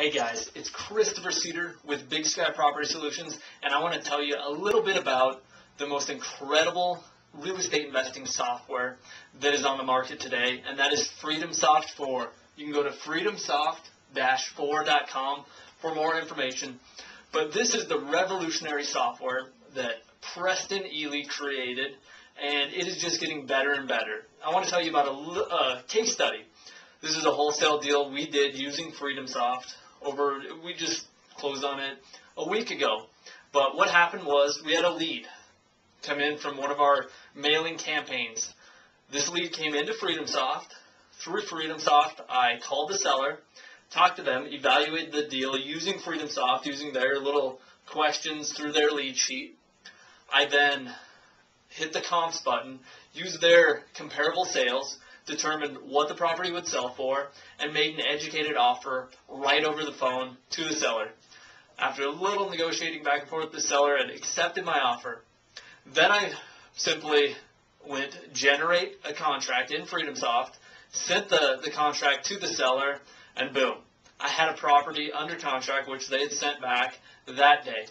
Hey guys, it's Christopher Seder with Big Sky Property Solutions, and I want to tell you a little bit about the most incredible real estate investing software that is on the market today, and that is FreedomSoft 4. You can go to freedomsoft-4.com for more information. But this is the revolutionary software that Preston Ely created, and it is just getting better and better. I want to tell you about a uh, case study. This is a wholesale deal we did using FreedomSoft over, we just closed on it a week ago. But what happened was we had a lead come in from one of our mailing campaigns. This lead came into FreedomSoft. Through FreedomSoft, I called the seller, talked to them, evaluated the deal using FreedomSoft, using their little questions through their lead sheet. I then hit the comps button, used their comparable sales, determined what the property would sell for, and made an educated offer right over the phone to the seller. After a little negotiating back and forth, the seller had accepted my offer. Then I simply went generate a contract in FreedomSoft, sent the, the contract to the seller, and boom, I had a property under contract which they had sent back that day.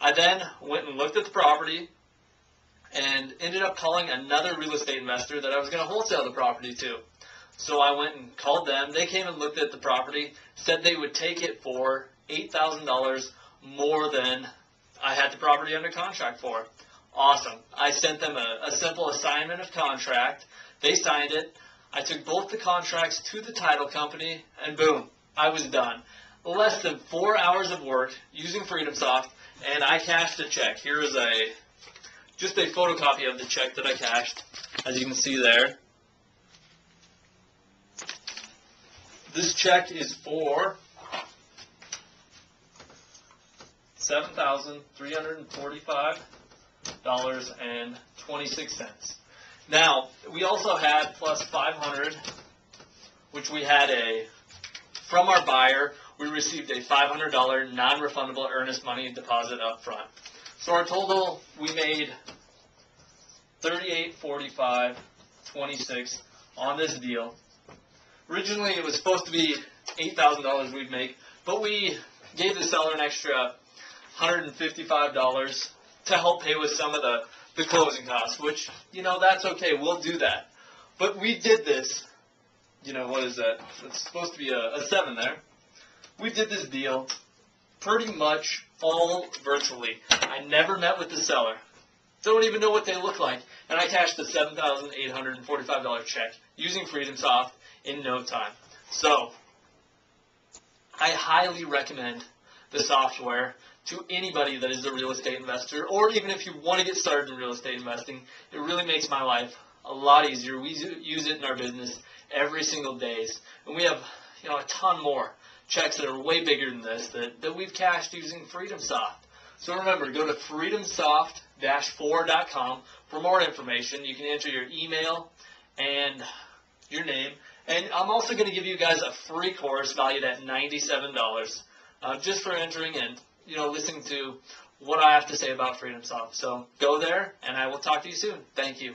I then went and looked at the property, and ended up calling another real estate investor that I was going to wholesale the property to. So I went and called them. They came and looked at the property, said they would take it for $8,000 more than I had the property under contract for. Awesome. I sent them a, a simple assignment of contract. They signed it. I took both the contracts to the title company, and boom, I was done. Less than four hours of work using FreedomSoft, and I cashed a check. Here is a just a photocopy of the check that I cashed, as you can see there. This check is for seven thousand three hundred and forty-five dollars and twenty-six cents. Now, we also had plus five hundred, which we had a from our buyer. We received a five hundred dollar non-refundable earnest money deposit up front. So our total, we made 38, 45, 26 on this deal. Originally, it was supposed to be $8,000 we'd make, but we gave the seller an extra $155 to help pay with some of the, the closing costs, which, you know, that's okay. We'll do that. But we did this, you know, what is that? It's supposed to be a, a 7 there. We did this deal pretty much all virtually. I never met with the seller. Don't even know what they look like. And I cashed a $7,845 check using FreedomSoft in no time. So, I highly recommend the software to anybody that is a real estate investor, or even if you want to get started in real estate investing. It really makes my life a lot easier. We use it in our business every single day, and we have you know a ton more checks that are way bigger than this that, that we've cashed using FreedomSoft. So remember, go to freedomsoft-4.com for more information. You can enter your email and your name. And I'm also going to give you guys a free course valued at $97 uh, just for entering and you know listening to what I have to say about FreedomSoft. So go there, and I will talk to you soon. Thank you.